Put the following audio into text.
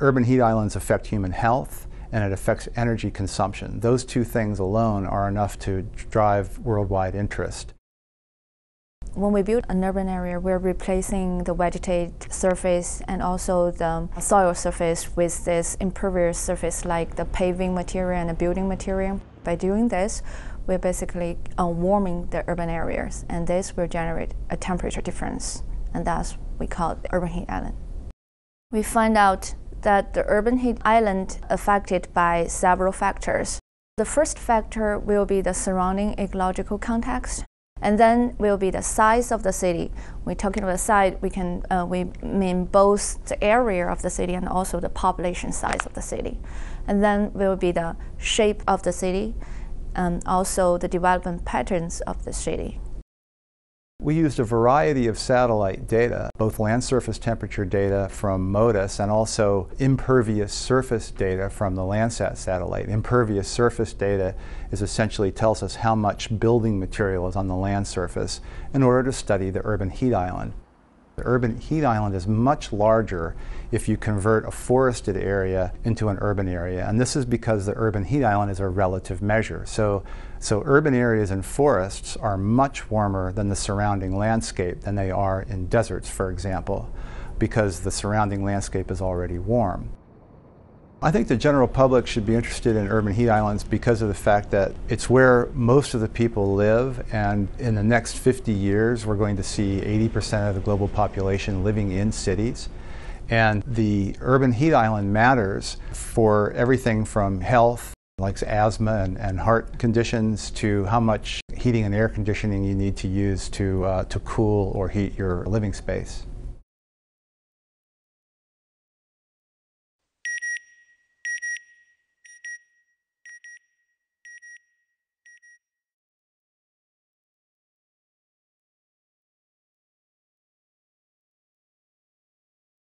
Urban heat islands affect human health and it affects energy consumption. Those two things alone are enough to drive worldwide interest. When we build an urban area, we're replacing the vegetated surface and also the soil surface with this impervious surface like the paving material and the building material. By doing this, we're basically uh, warming the urban areas, and this will generate a temperature difference, and that's what we call it urban heat island. We find out that the urban heat island affected by several factors. The first factor will be the surrounding ecological context. And then will be the size of the city. We're talking about size, we can uh, we mean both the area of the city and also the population size of the city. And then will be the shape of the city, and also the development patterns of the city. We used a variety of satellite data, both land surface temperature data from MODIS and also impervious surface data from the Landsat satellite. Impervious surface data is essentially tells us how much building material is on the land surface in order to study the urban heat island. The urban heat island is much larger if you convert a forested area into an urban area. And this is because the urban heat island is a relative measure. So, so urban areas and forests are much warmer than the surrounding landscape than they are in deserts, for example, because the surrounding landscape is already warm. I think the general public should be interested in urban heat islands because of the fact that it's where most of the people live, and in the next 50 years, we're going to see 80% of the global population living in cities. And the urban heat island matters for everything from health, like asthma and, and heart conditions, to how much heating and air conditioning you need to use to, uh, to cool or heat your living space.